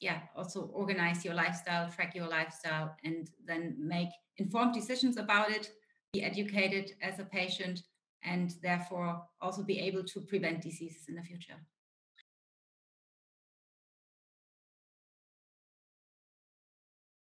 yeah also organize your lifestyle track your lifestyle and then make informed decisions about it be educated as a patient and therefore also be able to prevent diseases in the future.